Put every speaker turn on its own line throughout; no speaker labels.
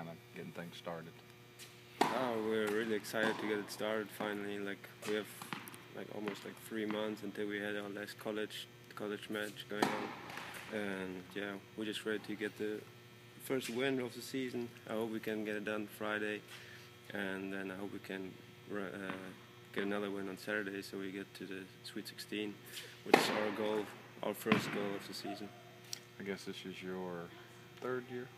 kind of getting things started?
Oh, we're really excited to get it started finally. Like we have like almost like three months until we had our last college college match going on, and yeah, we're just ready to get the first win of the season. I hope we can get it done Friday, and then I hope we can uh, get another win on Saturday so we get to the Sweet 16, which is our goal, our first goal of the season.
I guess this is your third year.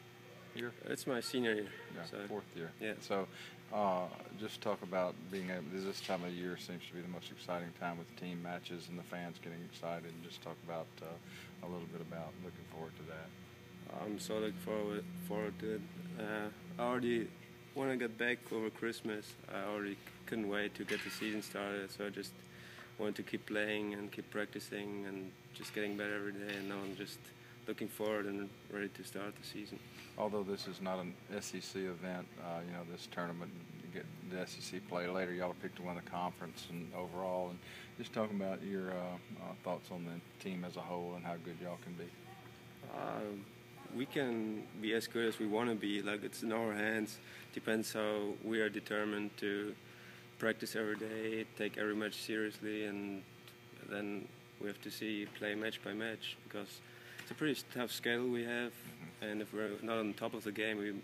Year?
It's my senior year.
Yeah,
so,
fourth year.
Yeah.
So, uh, just talk about being able. This time of year seems to be the most exciting time with team matches and the fans getting excited. And just talk about uh, a little bit about looking forward to that.
I'm so looking forward forward to it. Uh, I already when I got back over Christmas, I already couldn't wait to get the season started. So I just wanted to keep playing and keep practicing and just getting better every day. And now I'm just looking forward and ready to start the season.
Although this is not an SEC event, uh, you know this tournament, you get the SEC play later. Y'all picked to win the conference and overall, and just talking about your uh, uh, thoughts on the team as a whole and how good y'all can be.
Uh, we can be as good as we want to be. Like it's in our hands. Depends how we are determined to practice every day, take every match seriously, and then we have to see play match by match because a pretty tough schedule we have. Mm-hmm. And if we're not on top of the game, we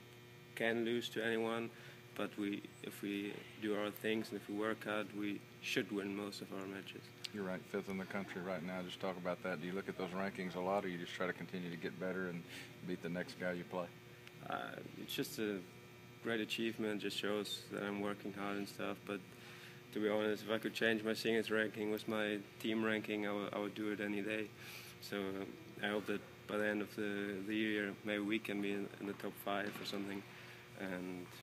can lose to anyone. But we, if we do our things and if we work hard, we should win most of our matches.
You're right, fifth in the country right now. Just talk about that. Do you look at those rankings a lot, or you just try to continue to get better and beat the next guy you play?
Uh, it's just a great achievement. Just shows that I'm working hard and stuff. But to be honest, if I could change my singles ranking with my team ranking, I, I would do it any day. So um, I hope that by the end of the, the year, maybe we can be in, in the top five or something.